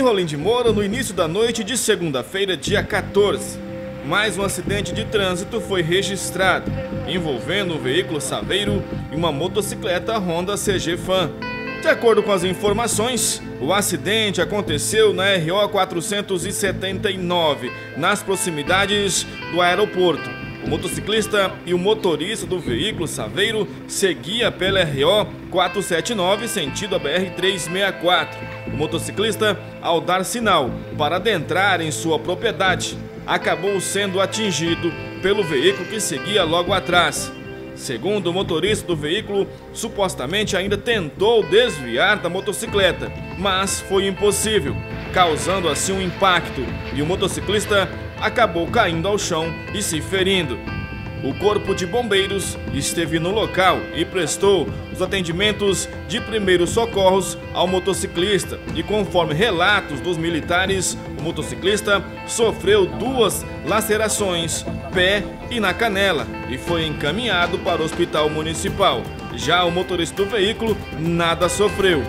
Em Rolim de Moura, no início da noite de segunda-feira, dia 14, mais um acidente de trânsito foi registrado, envolvendo um veículo Saveiro e uma motocicleta Honda CG Fan. De acordo com as informações, o acidente aconteceu na RO 479, nas proximidades do aeroporto. O motociclista e o motorista do veículo Saveiro seguia pela RO 479 sentido a BR 364. O motociclista, ao dar sinal para adentrar em sua propriedade, acabou sendo atingido pelo veículo que seguia logo atrás. Segundo o motorista do veículo, supostamente ainda tentou desviar da motocicleta, mas foi impossível, causando assim um impacto e o motociclista acabou caindo ao chão e se ferindo. O Corpo de Bombeiros esteve no local e prestou os atendimentos de primeiros socorros ao motociclista. E conforme relatos dos militares, o motociclista sofreu duas lacerações, pé e na canela, e foi encaminhado para o hospital municipal. Já o motorista do veículo nada sofreu.